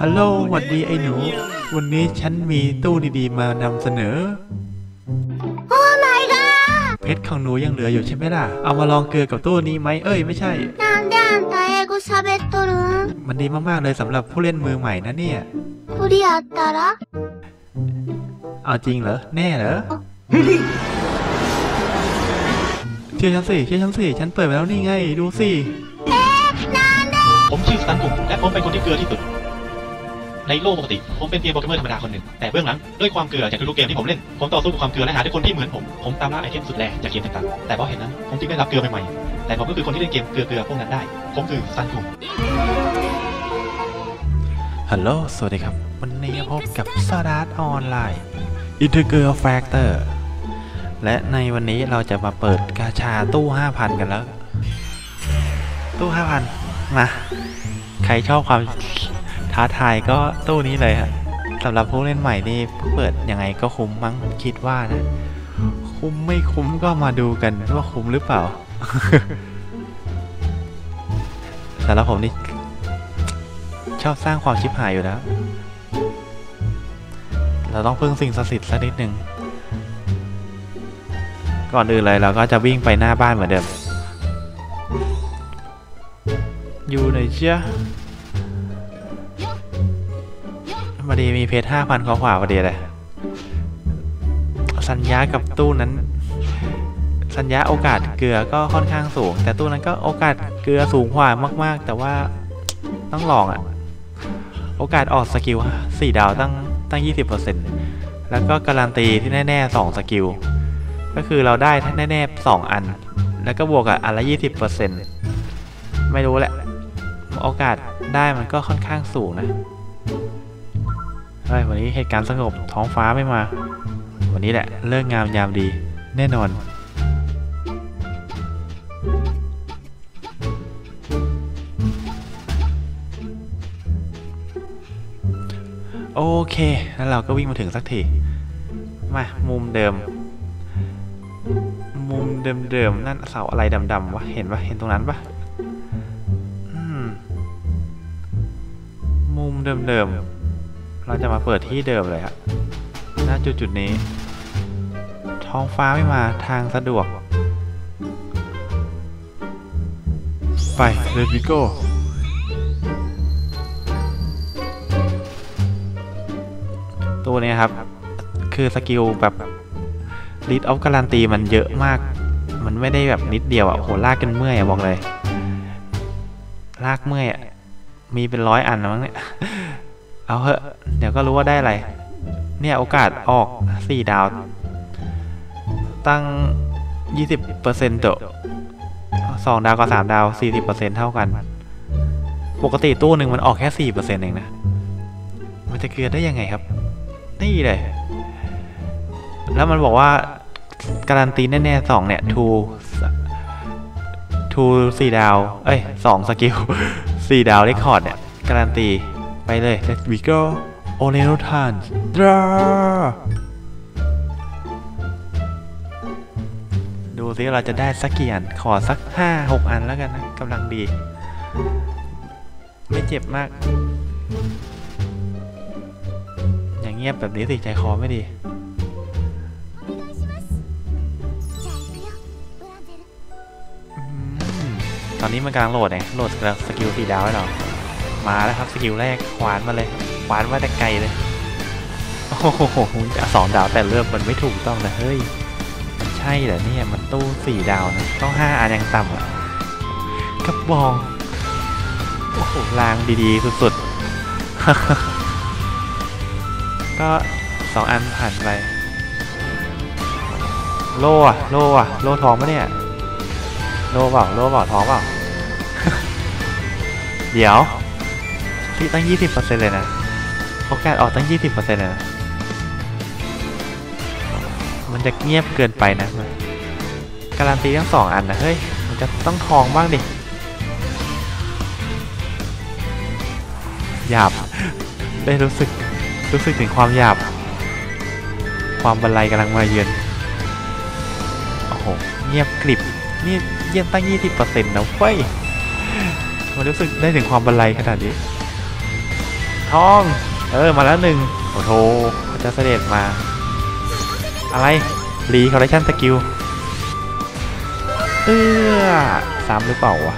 ฮัลโหลหวัดดีไอ้หนู วันนี้ฉันมีตู้ดีๆ มานำเสนอ โอ้ my god เพชรของหนูยังเหลืออยู่ใช่ไหมล่ะ เอามาลองเกลือกับตู้นี้ไหมเอ้ยไม่ใช่ なんであんた英語喋っとるん มันดีมากๆเลยสำหรับผู้เล่นมือใหม่นะเนี่ย 振りあったら เอาจริงเหรอ แน่เหรอ เ ชื่อฉันสิเชื่อฉันสิฉันเปิดไปแล้วนี่ไง ดูสิผมชื่อสตันกุมและผมเป็นคนที่เกลือที่สุด ในโลกปกติ ผมเป็นเพียงโปรแกรมเมอร์ธรรมดาคนหนึ่ง แต่เบื้องหลัง ด้วยความเกลือจากทุกๆเกมที่ผมเล่น ผมต่อสู้กับความเกลือและหาทุกคนที่เหมือนผม ผมตามล่าไอเทมสุดแรงจากเกมต่างๆ แต่เพราะเหตุนั้น ผมจึงได้รับเกลือใหม่ๆ แต่ผมก็คือคนที่เล่นเกมเกลือๆพวกนั้นได้ ผมคือสตันกุมฮัลโหล สวัสดีครับ วันนี้พบกับสตาร์ทออนไลน์ i n t e g r a l Factor แและในวันนี้เราจะมาเปิดกาชาตู้ 5,000 กันแล้ว ตู้ 5,000 มา ใครชอบความท้าทายก็ตู้นี้เลยฮะสำหรับผู้เล่นใหม่นี่เปิดยังไงก็คุ้มมั้งคิดว่านะ คุ้มไม่คุ้มก็มาดูกันว่าคุ้มหรือเปล่าสำหรับผมนี่ชอบสร้างความชิบหายอยู่แล้ว เราต้องพึ่งสิ่งศักดิ์สิทธิ์สักนิดหนึ่ง ก่อนอื่นเลยเราก็จะวิ่งไปหน้าบ้านเหมือนเดิม อยู่ไหนเชียพอดีมีเพชรห้าพันขอขวาพอดีเลย สัญญากับตู้นั้น สัญญาโอกาสเกลือก็ค่อนข้างสูง แต่ตู้นั้นก็โอกาสเกลือสูงกว่ามาก ๆ แต่ว่าต้องลองอะโอกาสออกสกิล4ดาวตั้งตั้ง 20%แล้วก็การันตีที่แน่ ๆ 2 สกิล ก็คือเราได้แน่ๆ2อัน แล้วก็บวกกับอันละ20%ไม่รู้แหละ โอกาสได้มันก็ค่อนข้างสูงนะ เฮ้ย วันนี้เหตุการณ์สงบท้องฟ้าไม่มา วันนี้แหละเลิกงามยามดีแน่นอนโอเค แล้วเราก็วิ่งมาถึงสักที มา มุมเดิม เดิมๆนั่นเสาอะไรดำๆวะเห็นปะเห็นตรงนั้นปะมุมเดิมๆเราจะมาเปิดที่เดิมเลยครับณจุดจุดๆนี้ ท้องฟ้าไม่มาทางสะดวก ไปเลวิโก้ตัวเนี้ยครับ คือสกิลแบบลิดออฟการันตีมันเยอะมาก มันไม่ได้แบบนิดเดียวอะโหลากกันเมื่อยอะบอกเลย ลากเมื่อยอะมีเป็นร้อยอันนะมั้งเนี่ย เอาเหอะ เดี๋ยวก็รู้ว่าได้อะไร เนี่ยโอกาสออก4ดาว ตั้ง20%ตัวสองดาวกับ3ดาว40%เปอร์เซ็นต์เท่ากัน ปกติตู้หนึ่งมันออกแค่4%เปอร์เซ็นต์เองนะ มันจะเกินได้ยังไงครับ นี่เลย แล้วมันบอกว่า การันตีแน่ๆสองเนี่ยทูทูสี่ดาว เอ้ยสองสกิลสี่ดาวเรคคอร์ดเนี่ย การันตี ไปเลย let's we go o l e n o t a n draw ดูซิเราจะได้สักกี่อัน ขอสักห้าหกอันแล้วกันนะกำลังดี ไม่เจ็บมาก อย่างเงียบแบบนี้สิใจคอไม่ดี ตอนนี้มันกำลังโหลดไงโหลด skill สี่ดาวให้เรา มาแล้วครับ skill แรกขวานมาเลยขวานมาแต่ไกลเลย โอ้โหจะสองดาวแต่เริ่มมันไม่ถูกต้องนะเฮ้ย มันใช่เหรอเนี่ยมันตู้สี่ดาวนะต้องห้าอันยังต่ำอะกระบอง โอ้โหลางดีๆ สุดๆ ก็สองอันผ่านไป โล่อะโล่อะโล่ทองปะเนี่ย โลเปล่าโลเปล่าท้องเปล่า เดี๋ยวที่ตั้ง 20%เลยนะ โอกาสออกตั้ง 20%เลยนะ มันจะเงียบเกินไปนะ การันตีทั้งสองอันนะ เฮ้ย มันจะต้องทองบ้างดิหยาบ ได้รู้สึก รู้สึกถึงความหยาบ ความบรรลัยกำลังมาเยือน โอ้โห เงียบกริบนี่ เพิ่มตั้ง 20%นะเฟ้ยมันรู้สึกได้ถึงความบรรลัยขนาดนี้ทอง เออ มาแล้วหนึ่งโอ้โหพระเจ้าเสด็จมา อะไร recollection skill เอื้อซ้ำหรือเปล่าวะ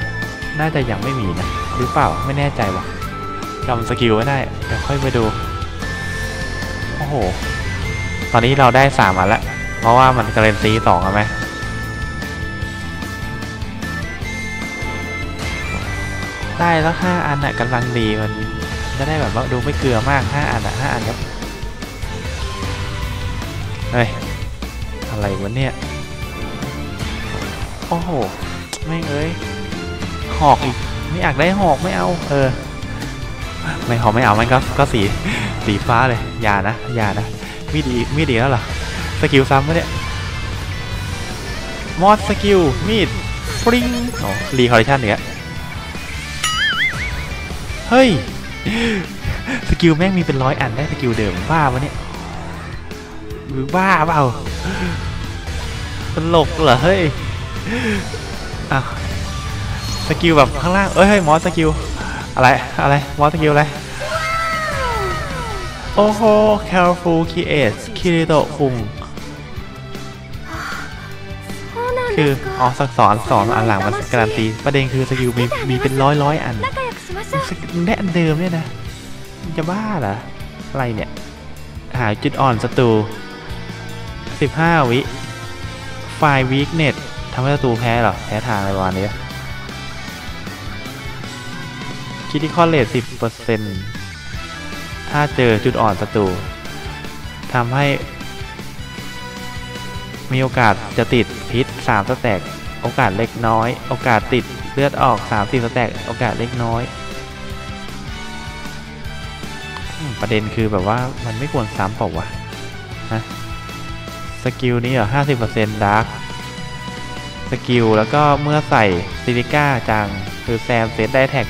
น่าจะยังไม่มีนะ หรือเปล่า ไม่แน่ใจวะจำสกิลไม่ได้ เดี๋ยวค่อยไปดู โอ้โห ตอนนี้เราได้สามอันละเพราะว่ามันการันตีสองอะไหม ได้แล้วห้าอันอะกำลังดีมันจะได้แบบว่าดูไม่เกลือมากห้าอันอะห้าอันครับเฮ้ยอะไรวะเนี่ยโอ้โหไม่เอ้ยหอกอีกไม่อยากได้หอกไม่เอาเออไม่หอกไม่เอามันก็ก็สีสีฟ้าเลยอย่านะอย่านะมีดีมีดีแล้วเหรอสกิลซ้ำปะเนี่ยมอสสกิลมีดปริงโอ้รีคอร์เรชันเนี่ย เฮ้ย สกิลแม่งมีเป็นร้อยอันได้สกิลเดิมบ้าวะเนี่ยหรือบ้าเปล่าตลกเหรอเฮ้ยอ้าสกิลแบบข้างล่างเอ้ยมอสสกิลอะไรอะไรมอสสกิลอะไรโอ้โห careful create คิริโตะคุงคืออ๋อสักสอนสอนอันหลังมันการันตีประเด็นคือสกิลมีมีเป็นร้อยร้อยอัน แนะเดิมเนี่ยนะจะบ้าเหรออะไรเนี่ย หาจุดอ่อนศัตรู 15 วิไฟวีคเน็ตทำให้ศัตรูแพ้เหรอ แพ้ทางอะไรวะเนี่ยคิดที่คอเลทสิบเถ้าเจอจุดอ่อนศัตรูทำให้ มีโอกาสจะติดพิษสามสแต็กโอกาสเล็กน้อย โอกาสติด เลือดออก3 4สแต็กโอกาสเล็กน้อย ประเด็นคือแบบว่ามันไม่ควรซ้ำเปล่าวะฮะสกิลนี้เหรอ50%ดาร์กสกิลแล้วก็เมื่อใส่ซิลิก้าจัง คือแซมเซตได้แท็ก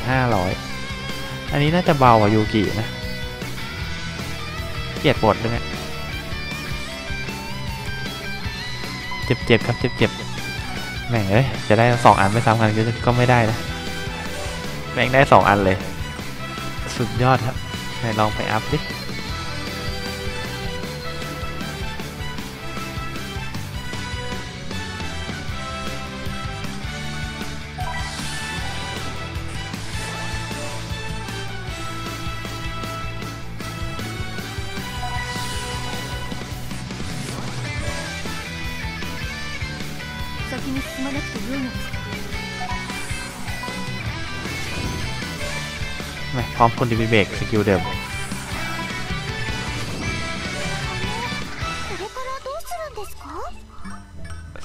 500 อันนี้น่าจะเบากว่ายูกินะ เกียดบทด้วยเนี่ยเจ็บเจ็บครับเจ็บเแม่งเอ้ยจะได้สองอันไม่ซ้ำกันก็ไม่ได้นะแม่งได้สองอันเลย สุดยอดครับไหนลองไปอัพดิ まなくて良いのですか แม่พร้อมคนดีเบรกสกิลเดิม これからどうするんですか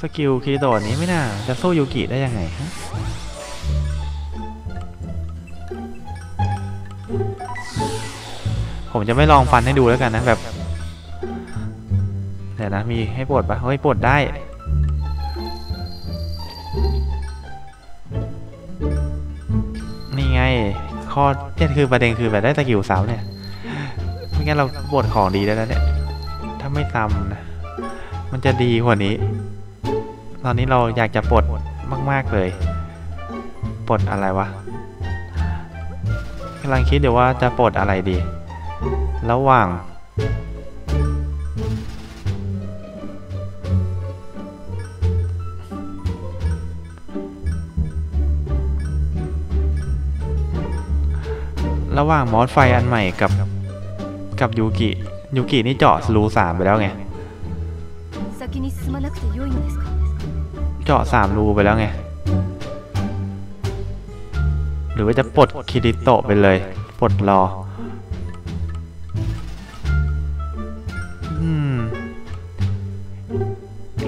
สกิลคีโดดนี้ไม่น่าจะสู้ยูกิได้ยังไงฮะผมจะไม่ลองฟันให้ดูแล้วกันนะแบบ เดี๋ยวนะ มีให้ปลดปะเฮ้ยปลดได้ ข้อเนี่ยคือประเด็นคือแบบได้ตะกิวสาวเนี่ยไม่งั้นเราปลดของดีได้แล้วเนี่ย ถ้าไม่ทำนะ มันจะดีกว่านี้ ตอนนี้เราอยากจะปลดมาก ๆเลยปลดอะไรวะกำลังคิดเดี๋ยวว่าจะปลดอะไรดี ระหว่าง ระหว่างมอสไฟอันใหม่กับกับยูกิ ยูกินี่เจาะรูสามไปแล้วไง เจาะสามรูไปแล้วไง หรือว่าจะปลดคิริโตไปเลย ปลดรอ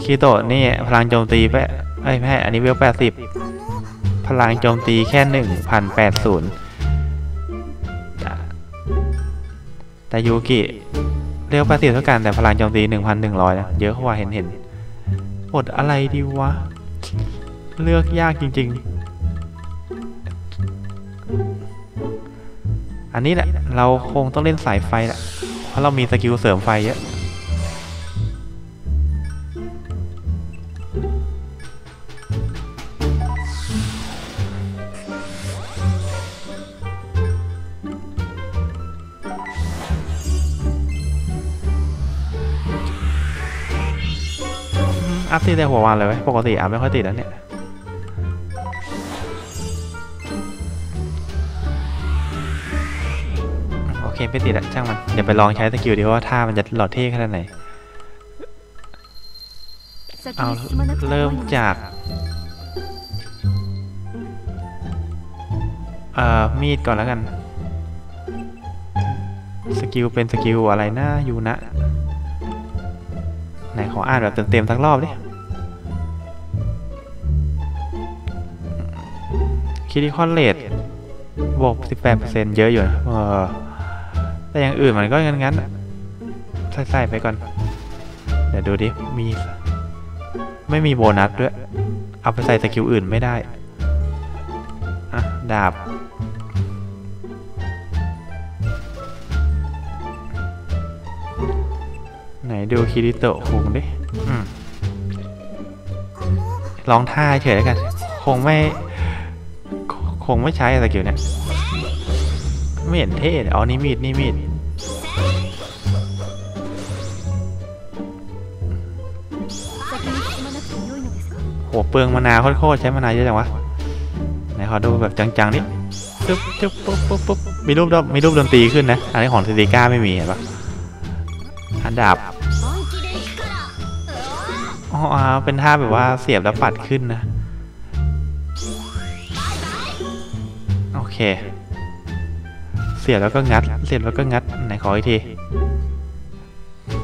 คิริโตนี่พลังโจมตีแพ้ไอ้แพ้อันนี้เวลแปดสิบพลังโจมตีแค่หนึ่งพันแปดศูนย์ แต่ยูกิเรียกแปดสิบเท่ากันแต่พลังโจมตีหนึ่งพันหนึ่งร้อยนะเยอะกว่าเห็นเห็นอดอะไรดีวะ เลือกยากจริง ๆ อันนี้แหละ เราคงต้องเล่นสายไฟแหละเพราะเรามีสกิลเสริมไฟเยอะ ได้หัววานเลยไหมปกติอะไม่ค่อยติดแล้วเนี่ยโอเคไม่ติดละช่างมันเดี๋ยวไปลองใช้ skill ดีว่าท่ามันจะหล่อเท่ขนาดไหนเอาเริ่มจากเอ่อมีดก่อนแล้วกัน skill เป็น skill อะไรนะยูนะไหนขออ่านแบบเต็มๆสักรอบดิ คิดิคอนเลดบวก 18%เยอะอยู่นะเออแต่อย่างอื่นมันก็งั้นๆอะใส่ๆไปก่อน เดี๋ยวดูดิ มี ไม่มีโบนัสด้วย เอาไปใส่สกิลอื่นไม่ได้ อะ ดาบ ไหนดูคิริโตะคงดิลองท่าเฉยแล้วกัน คงไม่ คงไม่ใช้อะไรเกี่ยวเนี่ย ไม่เห็นเท่อ๋อนี่มีด นี่มีดหัวเปลืองมานาโคตรใช้มานาเยอะจังวะ ไหนขอดูแบบจังๆนิดจุ๊บจุ๊บปุ๊บปุ๊บปุ๊บมีรูปมีรูปดนตรีขึ้นนะ อันนี้ของซิติก้าไม่มีเห็นปะอันดับอ๋อเป็นท่าแบบว่าเสียบแล้วปัดขึ้นนะ เสียบแล้วก็งัด เสียบแล้วก็งัด ไหนขออีกที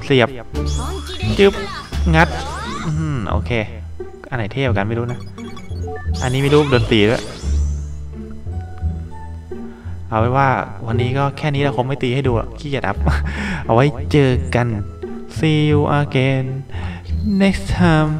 เสียบ จึ๊บ งัด อืมโอเค อันไหนเทียบกันไม่รู้นะ อันนี้ไม่รูปดนตรีด้วย เอาไว้ว่าวันนี้ก็แค่นี้เราคงไม่ตีให้ดูขี้เกียจอัพ เอาไว้เจอกัน see you again next time